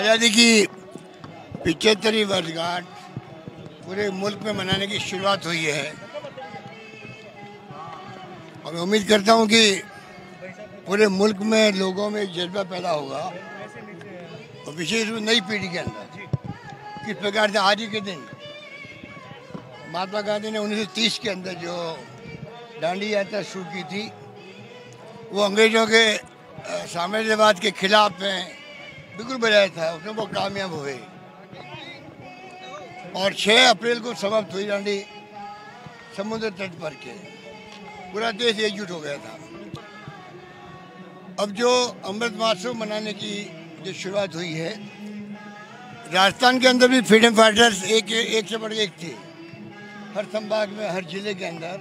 आज़ादी की पिछहत्तरवीं वर्षगांठ पूरे मुल्क में मनाने की शुरुआत हुई है। और मैं उम्मीद करता हूँ कि पूरे मुल्क में लोगों में जज्बा पैदा होगा। और विशेष रूप नई पीढ़ी के अंदर। किस प्रकार से आज ही के दिन महात्मा गांधी ने 1930 के अंदर जो दांडी यात्रा शुरू की थी, वो अंग्रेज़ों के साम्राज्यवाद के खिलाफ में बिल्कुल बजाया था, उसमें वो कामयाब हुए। और 6 अप्रैल को समाप्त हुई डांडी समुद्र तट पर के। पूरा देश एकजुट हो गया था। अब जो अमृत महोत्सव मनाने की जो शुरुआत हुई है, राजस्थान के अंदर भी फ्रीडम फाइटर्स एक एक से बढ़ एक थे। हर संभाग में, हर ज़िले के अंदर।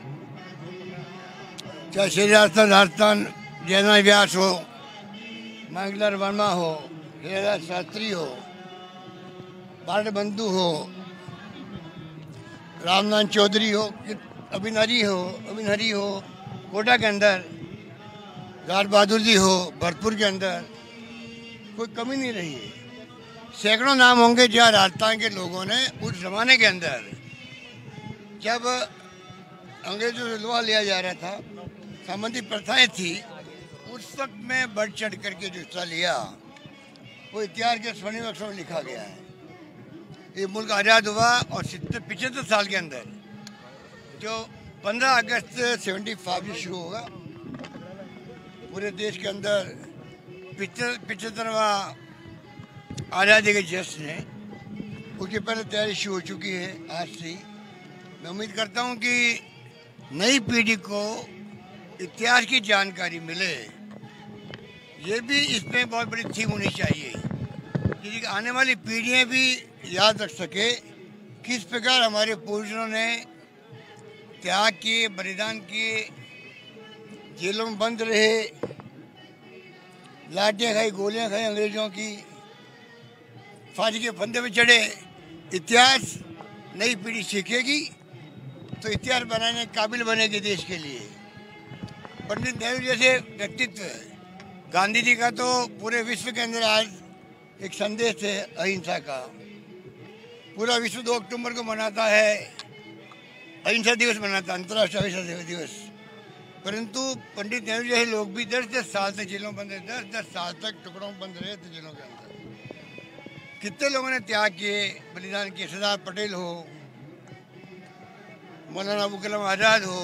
चाहे श्री राजस्थान राजस्थान जैना व्यास हो मंगलर वर्मा हो हीराज शास्त्री हो बंधु हो, रामनाथ चौधरी हो अभिनरी हो अभिनरी हो, कोटा के अंदर, लाल बहादुर जी हो, भरतपुर के अंदर, कोई कमी नहीं रही है। सैकड़ों नाम होंगे जहाँ राजस्थान के लोगों ने उस जमाने के अंदर जब अंग्रेज़ों से लोहा लिया जा रहा था संबंधी प्रथाएँ थी, उस वक्त में बढ़ चढ़ करके जो हिस्सा लिया। वो इतिहास के स्वर्णिम अक्षर में लिखा गया है। ये मुल्क आज़ाद हुआ और सितर साल के अंदर। जो 15 अगस्त 75 फाइव शुरू होगा, पूरे देश के अंदर पिछहत्तरवा आज़ादी के जश्न है। उसकी पहले तैयारी शुरू हो चुकी है आज से मैं उम्मीद करता हूँ कि नई पीढ़ी को इतिहास की जानकारी मिले। ये भी इसमें बहुत बड़ी थीम होनी चाहिए क्योंकि आने वाली पीढ़ियाँ भी याद रख सके किस प्रकार हमारे पूर्वजों ने त्याग किए, बलिदान किए, जेलों में बंद रहे, लाठियाँ खाई, गोलियाँ खाई अंग्रेज़ों की, फांसी के फंदे में चढ़े, इतिहास नई पीढ़ी सीखेगी तो इतिहास बनाने, काबिल बनेगी देश के लिए। पंडित नेहरू जैसे व्यक्तित्व गांधी जी का तो पूरे विश्व के अंदर आज एक संदेश है अहिंसा का। पूरा विश्व दो अक्टूबर को मनाता है। अहिंसा दिवस मनाता है, अंतर्राष्ट्रीय अहिंसा दिवस परंतु पंडित नेहरू जैसे लोग भी दस दस साल तक जेलों बंद रहे, दस दस साल तक टुकड़ों बंद रहे थे जेलों के अंदर। कितने लोगों ने त्याग किए, बलिदान किए, सरदार पटेल हो, मौलाना अबू कलाम आज़ाद हो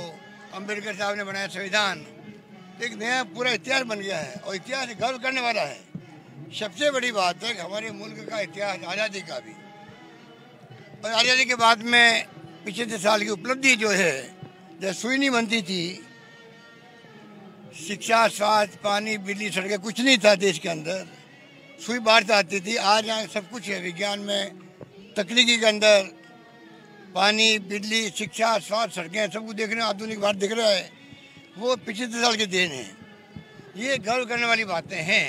अंबेडकर साहब ने बनाया संविधान। एक नया पूरा इतिहास बन गया है और इतिहास गर्व करने वाला है। सबसे बड़ी बात है कि हमारे मुल्क का इतिहास आज़ादी का भी। और आज़ादी के बाद में पिछले साल की उपलब्धि जो है, जब सुई नहीं बनती थी, शिक्षा, स्वास्थ्य, पानी, बिजली, सड़कें कुछ नहीं था देश के अंदर। सुई बाहर से आती थी, आज यहाँ सब कुछ है, विज्ञान में, तकनीकी के अंदर, पानी, बिजली, शिक्षा, स्वास्थ्य, सड़कें सब कुछ देख रहे हैं, आधुनिक भारत दिख रहा है। वो पिछले साल के दिन है। ये गर्व करने वाली बातें हैं।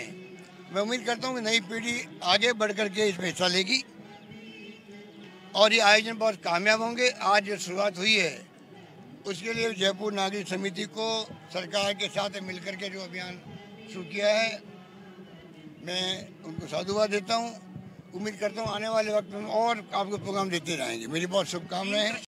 मैं उम्मीद करता हूँ कि नई पीढ़ी आगे बढ़ कर के इसमें हिस्सा लेगी। और ये आयोजन बहुत कामयाब होंगे। आज जो शुरुआत हुई है, उसके लिए जयपुर नागरिक समिति को सरकार के साथ मिलकर के जो अभियान शुरू किया है, मैं उनको साधुवाद देता हूँ। उम्मीद करता हूँ आने वाले वक्त में और आपको प्रोग्राम देते रहेंगे। मेरी बहुत शुभकामनाएँ हैं।